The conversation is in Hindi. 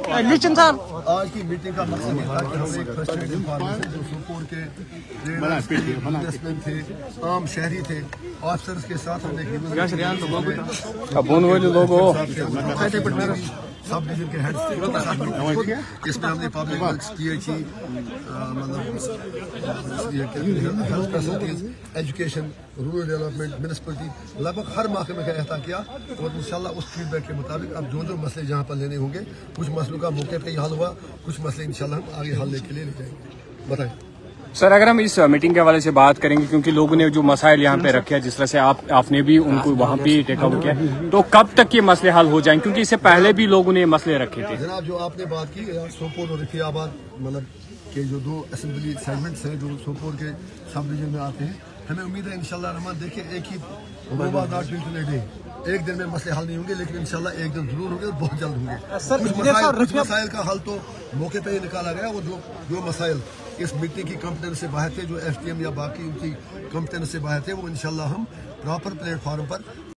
निश्चिंत साहब आज की मीटिंग का मकसद ये था कि हम एक फ्रस्ट्रेटेड इन्फॉर्मेशन जो सुपोर के बिजनेसमैन थे आम शहरी थे ऑफिसर्स के साथ हमने सब डिवीज़न के हेड इसमें हमने पब्लिक वर्क्स मतलब एजुकेशन रूरल डेवलपमेंट म्यूनसिपलिटी लगभग हर महकमे का अहता किया और इंशाल्लाह उस फीडबैक के मुताबिक अब जो जो मसले जहाँ पर लेने होंगे, कुछ मसलों का मौके पर ही हल हुआ, कुछ मसले इंशाल्लाह हम आगे हल के लिए ले जाएँगे। बताएँ। सर अगर हम इस मीटिंग के हवाले से बात करेंगे क्योंकि लोगों ने जो मसाइल यहाँ पे रखे हैं जिस तरह से आप आपने भी उनको वहाँ पे टेकअप किया तो कब तक ये मसले हल हो जाएँगे? क्योंकि इससे पहले भी लोगों ने मसले रखे थे। जनाब जो आपने बात की सोपोर और रफियाबाद मतलब के जो दो असम्बली सेगमेंट्स हैं जो सोपोर के सब डिवीज़न में आते हैं हमें उम्मीद है इंशाल्लाह रहमान देखिए एक ही एक दिन में मसले हल नहीं होंगे लेकिन इंशाल्लाह एक दिन ज़रूर होंगे और बहुत जल्द होंगे। कुछ मसाइल कुछ मसाइल का हल तो मौके पे ही निकाला गया वो जो जो मसाइल। इस मिट्टी की कंपटेंस से बाहर थे, जो एफ़ या बाकी उनकी कंपटेंस से बाहर थे, वो इनशाला हम प्रॉपर प्लेटफॉर्म पर